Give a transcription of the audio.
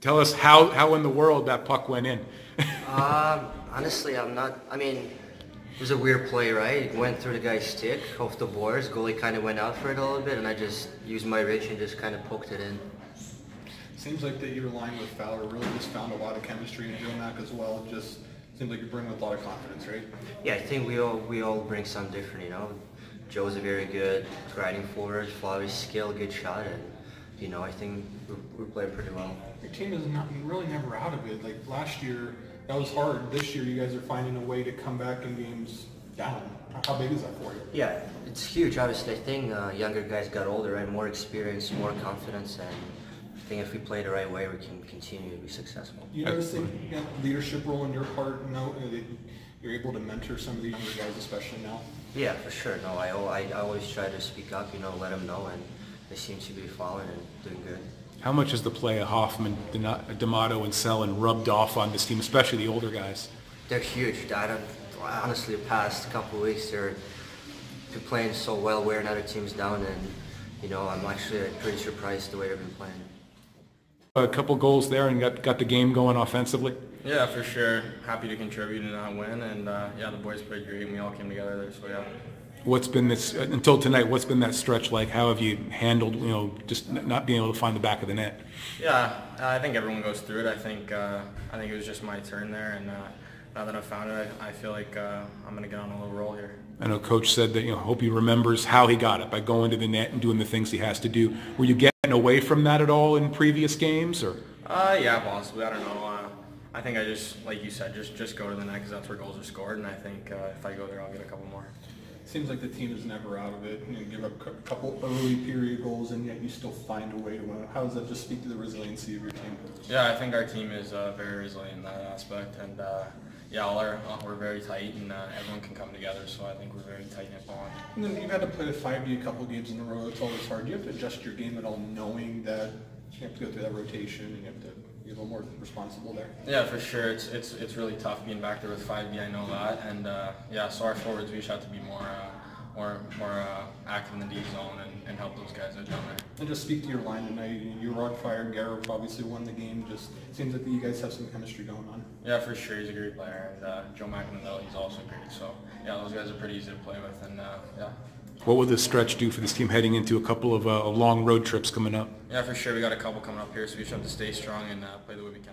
Tell us how, how in the world that puck went in. Um, honestly, I'm not. I mean, it was a weird play, right? It went through the guy's stick, off the boards. Goalie kind of went out for it a little bit, and I just used my reach and just kind of poked it in. Seems like that your line with Fowler really just found a lot of chemistry and Joe Mack as well. Just seems like you bring with a lot of confidence, right? Yeah, I think we all we all bring something different, you know. Joe's a very good grinding forward, Fowler's skill, good shot, and you know I think we're, we're playing pretty well. Your team is not really never out of it. Like last year, that was hard. This year, you guys are finding a way to come back in games down. How big is that for you? Yeah, it's huge. Obviously, I think uh, younger guys got older and more experience, more confidence, and I think if we play the right way, we can continue to be successful. You notice got leadership role in your part now uh, you're able to mentor some of these younger guys, especially now. Yeah, for sure. No, I, I, I always try to speak up, you know, let them know, and they seem to be falling and doing good. How much has the play of Hoffman, D'Amato, and Selin rubbed off on this team, especially the older guys? They're huge. I don't, honestly, the past couple of weeks, they're, been playing so well, wearing other teams down, and you know, I'm actually pretty surprised the way they've been playing. A couple goals there and got, got the game going offensively. Yeah, for sure. Happy to contribute and not win. And uh, yeah, the boys played great and we all came together there. So yeah. What's been this, uh, until tonight, what's been that stretch like? How have you handled, you know, just not being able to find the back of the net? Yeah, I think everyone goes through it. I think uh, I think it was just my turn there, and uh, now that I've found it, I, I feel like uh, I'm gonna get on a little roll here. I know Coach said that, you know, hope he remembers how he got it by going to the net and doing the things he has to do. Were you getting away from that at all in previous games, or? Uh, yeah, possibly. I don't know. Uh, I think I just, like you said, just just go to the net because that's where goals are scored, and I think uh, if I go there, I'll get a couple more. Seems like the team is never out of it. You give up a couple early period goals, and yet you still find a way to win. How does that just speak to the resiliency of your team? Yeah, I think our team is uh, very resilient in that aspect, and uh, yeah, all our, uh, we're very tight, and uh, everyone can come together. So I think we're very tight knit bond. And then you've had to play the 5D a couple games in a row. It's always hard. Do you have to adjust your game at all, knowing that you have to go through that rotation and you have to be a little more responsible there? Yeah, for sure. It's it's it's really tough being back there with 5D. I know that, and uh, yeah, so our forwards we just have to be more uh, more more uh, active in the deep zone and, and help those guys out down there. And just speak to your line tonight. You were on fire. Gera obviously won the game. Just seems like you guys have some chemistry going on. Yeah, for sure. He's a great player, and uh, Joe McInerney, he's also great. So yeah, those guys are pretty easy to play with, and uh, yeah. What will this stretch do for this team heading into a couple of uh, long road trips coming up? Yeah, for sure. We got a couple coming up here, so we just have to stay strong and uh, play the way we can.